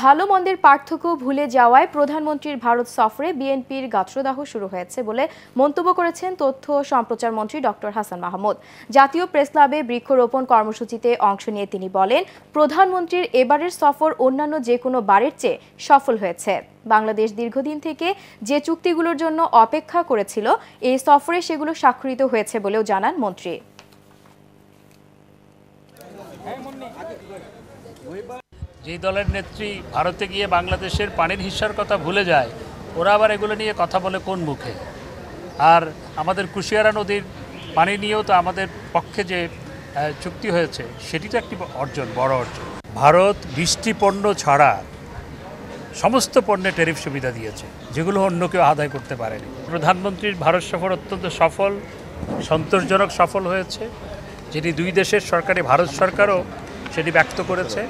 ভালো মন্দের পার্থক্য ভুলে যাওয়ায় প্রধানমন্ত্রীর ভারত সফরে বিএনপির গাত্রদাহ শুরু হয়েছে বলে মন্তব্য করেছেন তথ্য সম্প্রচার মন্ত্রী ডক্টর হাসান মাহমুদ। জাতীয় প্রেস ক্লাবে বৃক্ষরোপণ কর্মসূচিতে অংশ নিয়ে তিনি বলেন, প্রধানমন্ত্রীর এবারের সফর অন্যান্য যে কোনো বারের চেয়ে সফল হয়েছে। বাংলাদেশ দীর্ঘদিন থেকে যে চুক্তিগুলোর জন্য অপেক্ষা করেছিল, এই সফরে সেগুলো স্বাক্ষরিত হয়েছে বলেও জানান মন্ত্রী। যেই দলের নেত্রী ভারতে গিয়ে বাংলাদেশের পানির হিস্সার কথা ভুলে যায়, ওরা আবার এগুলো নিয়ে কথা বলে কোন মুখে? আর আমাদের কুশিয়ারা নদীর পানি নিয়েও তো আমাদের পক্ষে যে চুক্তি হয়েছে, সেটি তো একটি অর্জন, বড় অর্জন। ভারত বৃষ্টি পণ্য ছাড়া সমস্ত পণ্যে ট্যারিফ সুবিধা দিয়েছে, যেগুলো অন্য কেউ আদায় করতে পারেনি। প্রধানমন্ত্রীর ভারত সফর অত্যন্ত সফল, সন্তোষজনক সফল হয়েছে যেটি দুই দেশের সরকারি, ভারত সরকারও সেটি ব্যক্ত করেছে।